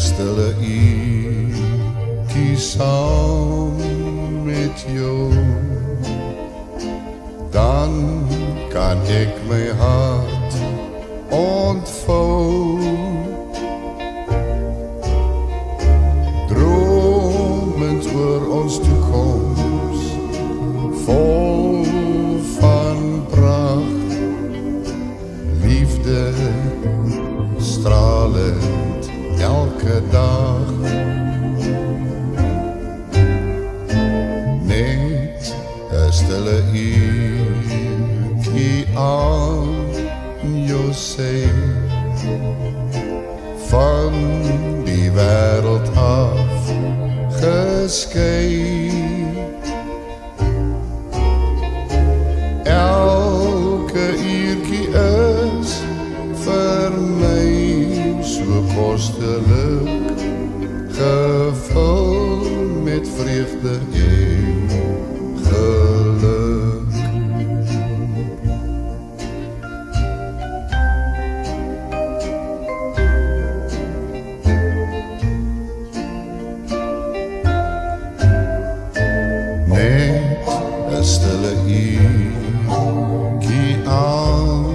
stille ik kies samen met jou. Dan kan ik mijn hart ontvouwen. Dromend voor ons toekomst. Elke dag. Net 'n stille uurtjie aan jou sê van die wêreld af geskei so kostelik gevul met vreugde en geluk. Net 'n stille uurtjie aan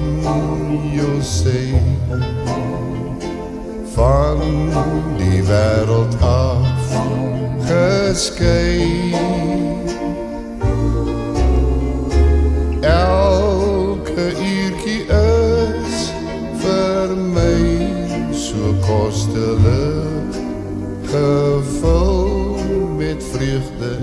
jou sê van die wêreld af geskei elke uurtjie is vir my so kostelik gevul met vreugde